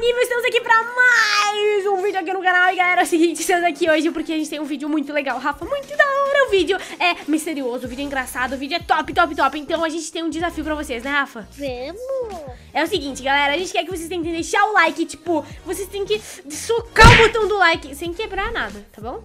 disponível, estamos aqui pra mais um vídeo aqui no canal E galera, é o seguinte, estamos aqui hoje porque a gente tem um vídeo muito legal Rafa, muito da hora, o vídeo é misterioso, o vídeo é engraçado, o vídeo é top, top, top Então a gente tem um desafio pra vocês, né Rafa? Vamos! É o seguinte, galera, a gente quer que vocês tentem deixar o like, tipo, vocês têm que socar o botão do like sem quebrar nada, tá bom?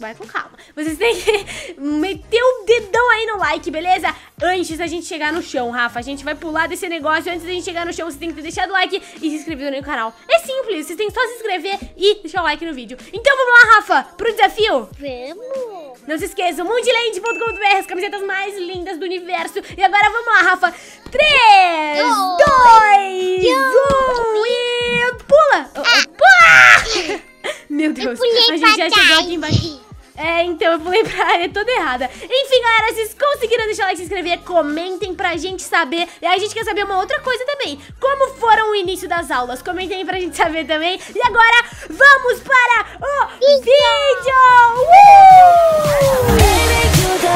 Vai com calma. Vocês têm que meter o dedão aí no like, beleza? Antes da gente chegar no chão, Rafa. A gente vai pular desse negócio. Antes da gente chegar no chão, você tem que ter deixado o like e se inscrever no canal. É simples, vocês têm só se inscrever e deixar o like no vídeo. Então vamos lá, Rafa, pro desafio? Vamos! Não se esqueçam, mundiland.com.br, as camisetas mais lindas do universo. E agora vamos lá, Rafa. 3, 2, 1 e pula! Oh, oh, pula! Meu Deus, a gente já chegou aqui embaixo. É, então eu pulei pra área toda errada. Enfim, galera, vocês conseguiram deixar o like, se inscrever, comentem pra gente saber. E a gente quer saber uma outra coisa também. Como foram o início das aulas? Comentem aí pra gente saber também. E agora, vamos para o vídeo! Uh!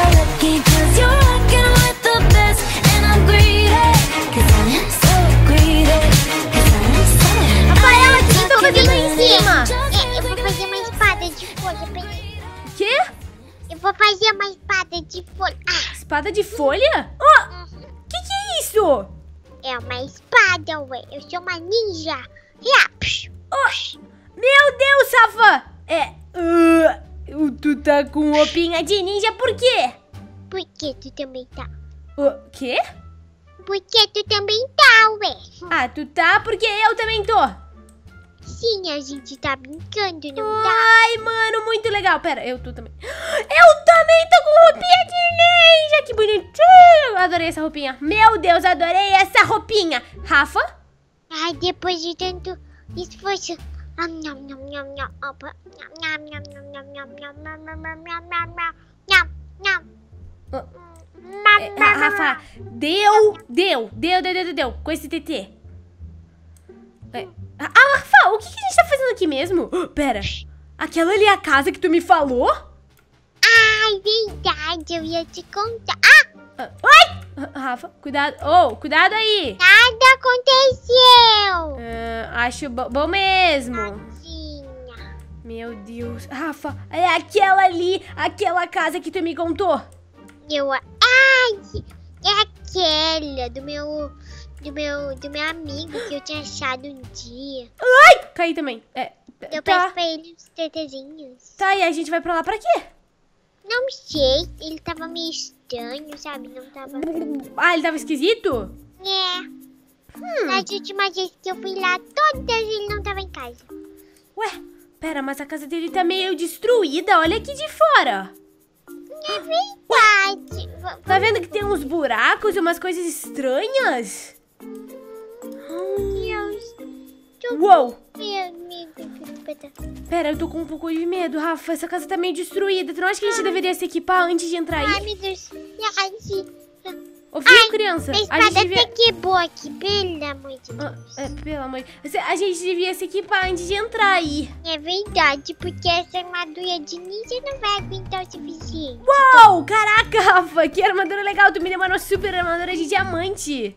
Rafa! É. Uh, tu tá com roupinha de ninja por quê? Por que tu também tá? O quê? Por que tu também tá, ué? Ah, tu tá porque eu também tô. Sim, a gente tá brincando, não tá? Ai, mano, muito legal. Pera, eu tô também. Eu também tô com roupinha de ninja. Que bonitinho. Adorei essa roupinha. Meu Deus, adorei essa roupinha. Rafa? Ai, depois de tanto esforço. Opa. Ah, é, Rafa, deu, deu, deu, deu, deu, deu, deu, com esse TT. É. Ah, Rafa, o que, que a gente tá fazendo aqui mesmo? Pera, aquela ali é a casa que tu me falou? Ai, verdade, eu ia te contar. Ai! Rafa, cuidado, oh, cuidado aí. nada aconteceu. Ah, acho bo- bom mesmo. Tadinha. Meu Deus. Rafa, é aquela ali, aquela casa que tu me contou. Eu, ai, é aquela do meu, do meu, do meu amigo que eu tinha achado um dia. Ai! Caí também. É, Eu tá, peço pra ele uns tetezinhos. tá, e a gente vai pra lá pra quê? Não sei, ele tava meio estranho, sabe? Não tava... Ah, ele tava esquisito? É, Hum, nas últimas vezes que eu fui lá, todas ele não tava em casa. ué, pera, mas a casa dele tá meio destruída, olha aqui de fora. É verdade. Va- Tá vendo que tem uns buracos e umas coisas estranhas? Deus. Tô Uou! com medo. Pera, eu tô com um pouco de medo, Rafa. Essa casa tá meio destruída. Tu não acha que a gente deveria se equipar antes de entrar Ai, aí? meu Deus. Ai. Ouviu, criança? A gente devia... até quebrou aqui, pelo amor de Ah, Deus. é, pelo amor de. A gente devia se equipar antes de entrar aí. É verdade, porque essa armadura de ninja não vai aguentar o suficiente. Uou! Caraca, Rafa! Que armadura legal! Tu me deu uma super armadura de diamante.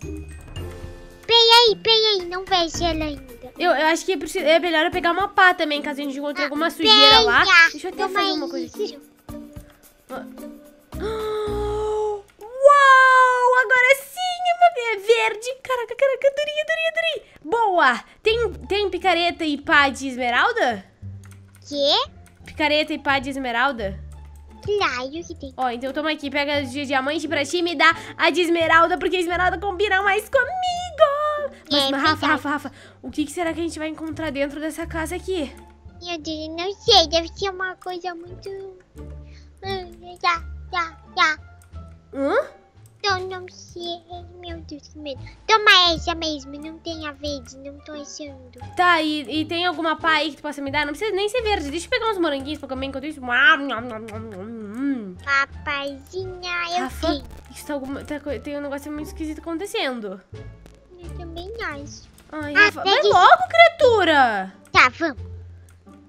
Peraí, peraí, não vejo ela ainda. Eu, eu acho que é é melhor eu pegar uma pá também, caso a gente encontre alguma sujeira lá. Deixa eu até fazer uma coisa aqui. Uau! Agora sim! É verde! Caraca, caraca, durinha, durinha, durinha! Boa! Tem, tem picareta e pá de esmeralda? Quê? Picareta e pá de esmeralda? Claro que tem. Ó, então toma aqui, pega de diamante pra ti e me dá a de esmeralda, porque a esmeralda combina mais comigo! Mas, É mas Rafa, verdade. Rafa, Rafa, o que, que será que a gente vai encontrar dentro dessa casa aqui? Meu Deus, eu não sei, deve ser uma coisa muito... Hum, Já, já, já. Hã? Eu não sei, meu Deus, que medo. Toma essa mesmo, não tem a verde, não tô achando. Tá, e, e tem alguma pá aí que tu possa me dar? Não precisa nem ser verde, deixa eu pegar uns moranguinhos pra comer enquanto isso. Hum. Papazinha, eu Rafa, isso tá alguma, tá tem um negócio muito esquisito acontecendo. Acho. Ai, Ah, Rafa, vai isso. logo, criatura! Tá, vamos.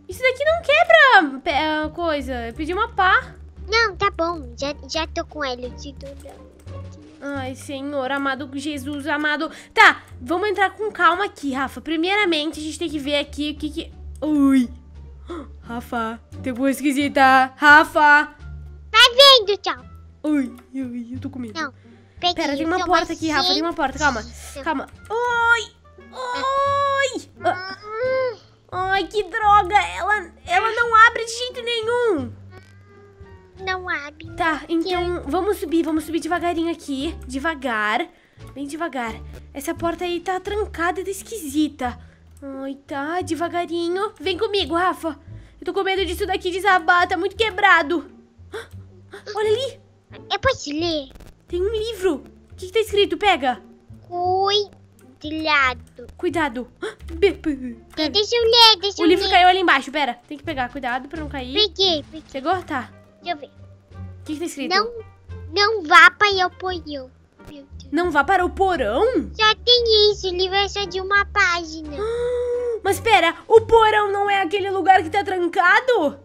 Isso daqui não quebra coisa. Eu pedi uma pá. Não, tá bom, já, já tô com tudo. Ai, Senhor, amado Jesus, amado. Tá, vamos entrar com calma aqui, Rafa. Primeiramente, a gente tem que ver aqui o que que... Ui. Rafa, tem coisa esquisita. Rafa. Vai vendo, tchau. Ui, ui, eu tô com medo. Não. Peguei Pera, tem uma então porta aqui, Rafa, tem uma porta. Calma, calma. Oi, oi. Ah, Ai, que droga. Ela, ela não abre de jeito nenhum. Não abre. Tá, então vamos subir, vamos subir devagarinho aqui. Devagar. Bem devagar. Essa porta aí tá trancada e tá esquisita. Ai, tá, devagarinho. Vem comigo, Rafa. Eu tô com medo disso daqui desabar, tá muito quebrado. Ah, Olha ali, Eu posso ler? Tem um livro. O que, que tá escrito? Pega. Cuidado. Cuidado. Ah. Deixa eu ler, deixa O eu livro ler. caiu ali embaixo, pera. Tem que pegar, cuidado pra não cair. Peguei, peguei. Pegou? Tá. Deixa eu ver. O que, que tá escrito? Não, não vá para o Deus. Não vá para o porão? Só tem isso, o livro é só de uma página. Mas pera, o porão não é aquele lugar que tá trancado?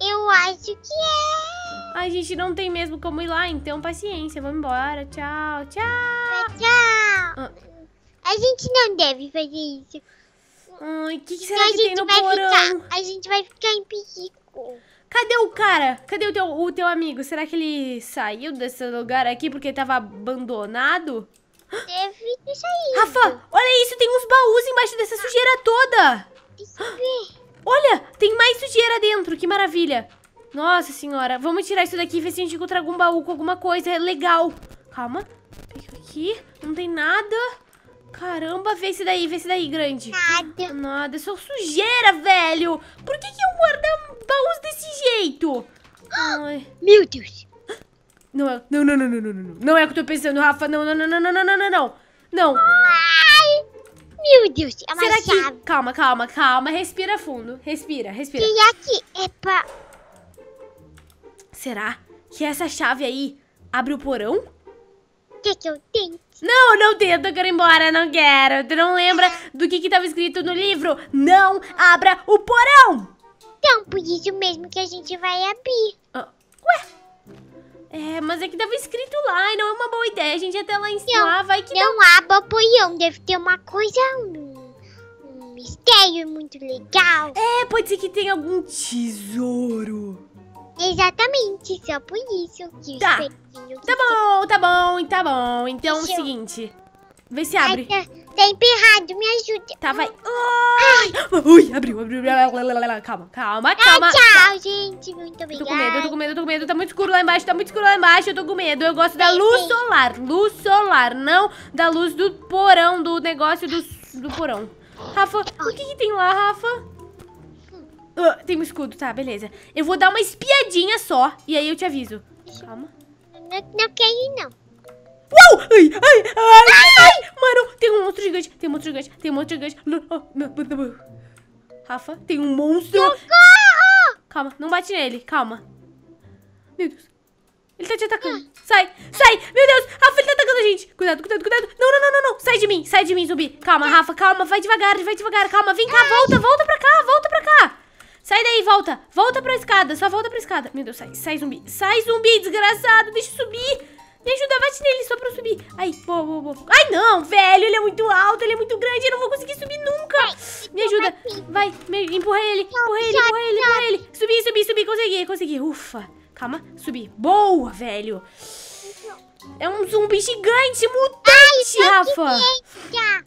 Eu acho que é. A gente não tem mesmo como ir lá, então paciência, vamos embora. Tchau, tchau. Tchau. Ah. A gente não deve fazer isso. Ai, o que, que será que tem no porão? ficar. A gente vai ficar em perigo. Cadê o cara? Cadê o teu, o teu amigo? Será que ele saiu desse lugar aqui porque tava abandonado? Deve ter saído. Rafa, olha isso, tem uns baús embaixo dessa sujeira toda. Deixa eu ver. Olha, tem mais sujeira dentro, que maravilha. Nossa senhora, vamos tirar isso daqui e ver se a gente encontra algum baú com alguma coisa legal. Calma. Aqui, não tem nada. Caramba, vê esse daí, vê esse daí, grande. Nada. Nada, só sujeira, velho. Por que que eu guardo baús desse jeito? Ai. Meu Deus. Não é, não, não, não, não, não, não. Não é o que eu tô pensando, Rafa. Não, não, não, não, não, não, não, não. Não. Ai, meu Deus, é uma Será chave. Que... Calma, calma, calma. Respira fundo. Respira, respira. E aqui é pra Será que essa chave aí abre o porão? que que eu tenho? Não, não tenta, eu quero ir embora, não quero. Tu não lembra do que que tava escrito no livro? Não abra o porão! Então, por isso mesmo que a gente vai abrir. Ah, ué? É, mas é que tava escrito lá e não é uma boa ideia. A gente ia até lá em cima, Não, vai que Não abra o poião. Deve ter uma coisa... Um, um mistério muito legal. É, pode ser que tenha algum tesouro. Exatamente. Só por isso que Tá. os peitinhos... Tá bom, tá bom, tá bom. Então é o seguinte. Vê se Ai, abre. tá, tá emperrado. Me ajuda. Tá, vai. Ai! Ui, abriu, abriu. Calma, calma, calma. Ah, tchau, gente. Muito obrigada. tô com medo, eu tô com medo, eu tô com medo. Tá muito escuro lá embaixo, tá muito escuro lá embaixo. Eu tô com medo. Eu gosto da luz solar. Luz solar, não da luz do porão, do negócio do, do porão. Rafa, o que que tem lá, Rafa? Ah, tem um escudo, tá, beleza. Eu vou dar uma espiadinha só e aí eu te aviso. Calma. Não, não quero ir, não. Uau! Ai, ai, ai, ai! Mano, tem um monstro gigante, tem um monstro gigante, tem um monstro gigante. Rafa, tem um monstro. Socorro! Calma, não bate nele, calma. Meu Deus. Ele tá te atacando. Sai, sai! Meu Deus! Rafa, ele tá atacando a gente. Cuidado, cuidado, cuidado. Não, não, não, não, não. Sai de mim, sai de mim, zumbi. Calma, Rafa, calma. Vai devagar, vai devagar. Calma, vem cá, volta, volta pra cá, volta pra cá. Sai daí, volta. Volta pra escada, só volta pra escada. Meu Deus, sai, sai, zumbi. Sai, zumbi, desgraçado. Deixa eu subir. Me ajuda, bate nele só pra eu subir. Ai, boa, boa, boa. Ai, não, velho. Ele é muito alto, ele é muito grande. Eu não vou conseguir subir nunca. Me ajuda. Vai, me, empurra ele, empurra ele, empurra ele, empurra ele. Subir, subir, subir. Consegui, consegui. Ufa. Calma, subir. Boa, velho. É um zumbi gigante, mutante, Rafa. Já.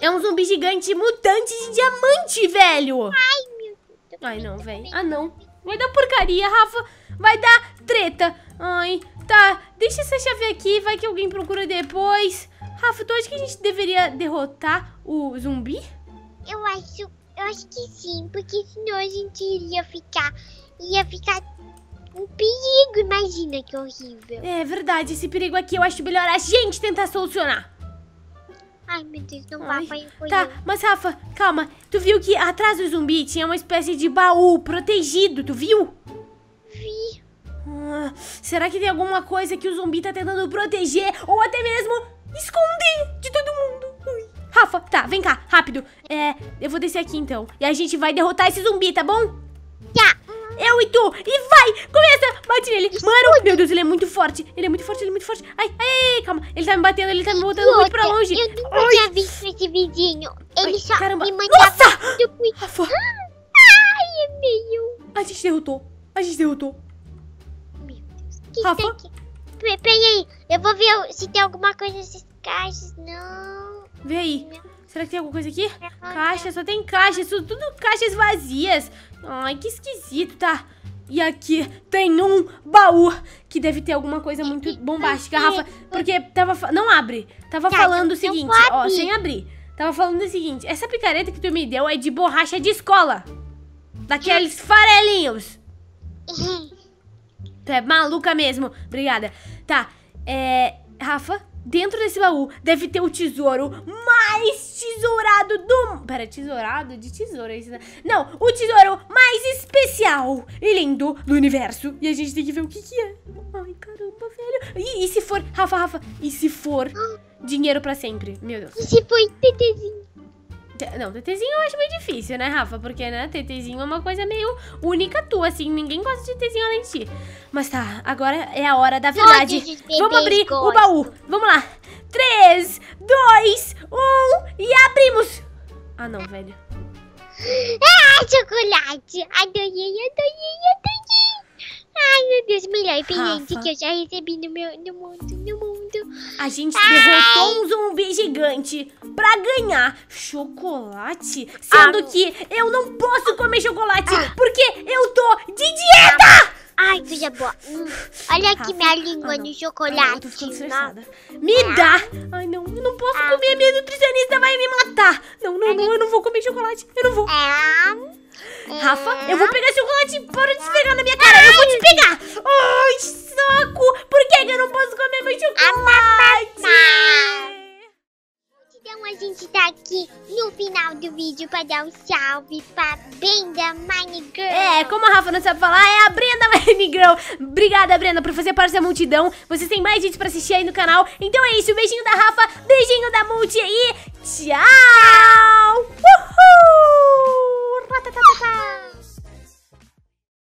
É um zumbi gigante mutante de diamante, velho. Ai. Ai, não, velho. Ah, não. Vai dar porcaria, Rafa. Vai dar treta. Ai, tá. Deixa essa chave aqui. Vai que alguém procura depois. Rafa, tu acha que a gente deveria derrotar o zumbi? Eu acho, eu acho que sim, porque senão a gente iria ficar, ia ficar um perigo, imagina que horrível. É verdade. Esse perigo aqui eu acho melhor a gente tentar solucionar. Ai, meu Deus, não vá Ai, para o Tá, mas Rafa, calma. Tu viu que atrás do zumbi tinha uma espécie de baú protegido, tu viu? Vi. Ah, será que tem alguma coisa que o zumbi tá tentando proteger ou até mesmo esconder de todo mundo? Ui. Rafa, tá, vem cá, rápido. É, eu vou descer aqui então. E a gente vai derrotar esse zumbi, tá bom? Eu e tu. E vai, começa, bate nele. Mano, meu Deus, ele é muito forte. Ele é muito forte, ele é muito forte. Ai, ai, calma. Ele tá me batendo, ele tá me botando muito pra longe. Eu nunca Ai, tinha visto esse vizinho. Ele Ai, só caramba. me mandava Nossa! Rafa, Ai, é meio... a gente derrotou. A gente derrotou. Meu Deus. Que Rafa? tá Peraí, eu vou ver se tem alguma coisa nesses caixas. Não. Vê aí. Será que tem alguma coisa aqui? Não. Caixa, só tem caixas, tudo, tudo caixas vazias. Ai, que esquisito, tá? E aqui tem um baú que deve ter alguma coisa muito bombástica, Rafa. Porque tava. Não abre. Tava Tá, falando o seguinte, ó, sem abrir. Tava falando o seguinte: essa picareta que tu me deu é de borracha de escola. Daqueles farelinhos. Tu é maluca mesmo. Obrigada. Tá, é. Rafa, dentro desse baú deve ter o tesouro mais tesourado do. Pera, tesourado? De tesouro, é isso, né? Não, o tesouro mais especial e lindo do universo. E a gente tem que ver o que, que é. Ai, caramba, velho. E, e se for. Rafa, Rafa, e se for dinheiro pra sempre? Meu Deus. E se foi TTzinho? Não, TTzinho eu acho meio difícil, né, Rafa? Porque, né, TTzinho é uma coisa meio única tua, assim. Ninguém gosta de TTzinho além de ti. Mas tá, agora é a hora da verdade. Vamos abrir o baú. Vamos lá. 3, 2, 1 e abrimos. Ah, não, velho. Ah, chocolate! Adorei, adorei, adorei! Ai, meu Deus, melhor presente Rafa. que eu já recebi no meu no mundo, no mundo. A gente derrotou um zumbi gigante pra ganhar chocolate. Sendo Ah. que eu não posso comer chocolate porque eu tô de dieta. Ai, coisa boa. Hum, olha aqui Rafa. minha língua Ah, no Ah, chocolate. não, eu tô ficando estressada. Me dá! Ai, não, eu não posso comer, minha nutricionista vai me matar. Não, não, não, eu não vou comer chocolate. Eu não vou. É, Rafa, eu vou pegar chocolate. Para de esfregar na minha cara. Eu vou te pegar. Ai, saco. Por que, eu não posso comer meu chocolate? Então a gente tá aqui no final do vídeo pra dar um salve pra Brenda Mine Girl. É, como a Rafa não sabe falar, é a Brenda Manigrão. Obrigada, Brenda, por fazer parte da multidão. Vocês têm mais vídeos pra assistir aí no canal. Então é isso, beijinho da Rafa, beijinho da multi aí. Tchau!